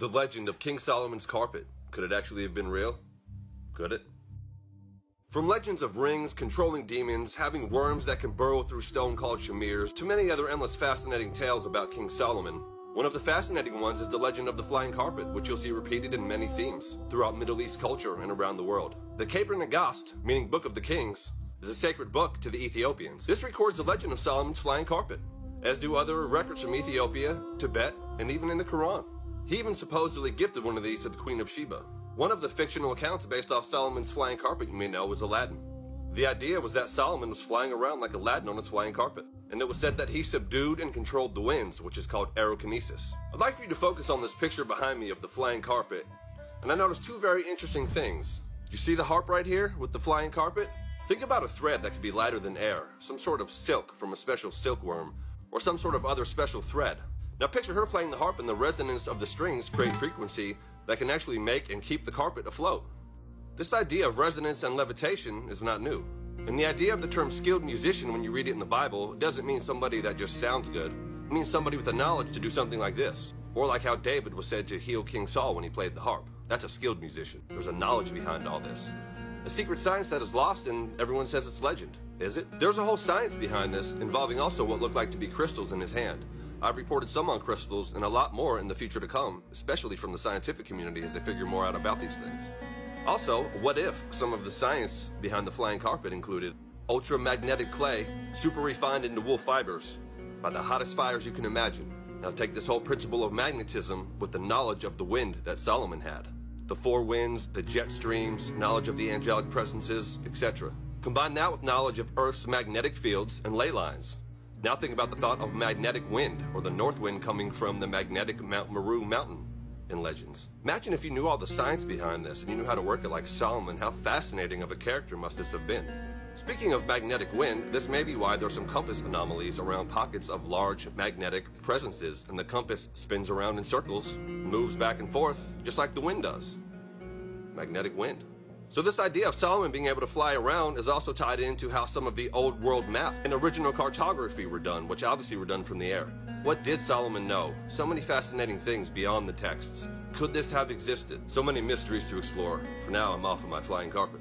The legend of King Solomon's carpet. Could it actually have been real? Could it? From legends of rings, controlling demons, having worms that can burrow through stone called shamirs, to many other endless fascinating tales about King Solomon, one of the fascinating ones is the legend of the flying carpet, which you'll see repeated in many themes throughout Middle East culture and around the world. The Kebra Nagast, meaning Book of the Kings, is a sacred book to the Ethiopians. This records the legend of Solomon's flying carpet, as do other records from Ethiopia, Tibet, and even in the Quran. He even supposedly gifted one of these to the Queen of Sheba. One of the fictional accounts based off Solomon's flying carpet you may know was Aladdin. The idea was that Solomon was flying around like Aladdin on his flying carpet, and it was said that he subdued and controlled the winds, which is called aerokinesis. I'd like for you to focus on this picture behind me of the flying carpet, and I noticed two very interesting things. You see the harp right here with the flying carpet? Think about a thread that could be lighter than air, some sort of silk from a special silkworm, or some sort of other special thread. Now picture her playing the harp and the resonance of the strings create frequency that can actually make and keep the carpet afloat. This idea of resonance and levitation is not new. And the idea of the term skilled musician when you read it in the Bible doesn't mean somebody that just sounds good. It means somebody with the knowledge to do something like this. Or like how David was said to heal King Saul when he played the harp. That's a skilled musician. There's a knowledge behind all this. A secret science that is lost and everyone says it's legend. Is it? There's a whole science behind this involving also what looked like to be crystals in his hand. I've reported some on crystals and a lot more in the future to come, especially from the scientific community as they figure more out about these things. Also, what if some of the science behind the flying carpet included ultramagnetic clay, super refined into wool fibers, by the hottest fires you can imagine. Now take this whole principle of magnetism with the knowledge of the wind that Solomon had. The four winds, the jet streams, knowledge of the angelic presences, etc. Combine that with knowledge of Earth's magnetic fields and ley lines, now think about the thought of magnetic wind, or the north wind coming from the magnetic Mount Meru mountain in legends. Imagine if you knew all the science behind this and you knew how to work it like Solomon, how fascinating of a character must this have been. Speaking of magnetic wind, this may be why there are some compass anomalies around pockets of large magnetic presences, and the compass spins around in circles, moves back and forth, just like the wind does. Magnetic wind. So this idea of Solomon being able to fly around is also tied into how some of the old world map and original cartography were done, which obviously were done from the air. What did Solomon know? So many fascinating things beyond the texts. Could this have existed? So many mysteries to explore. For now, I'm off on my flying carpet.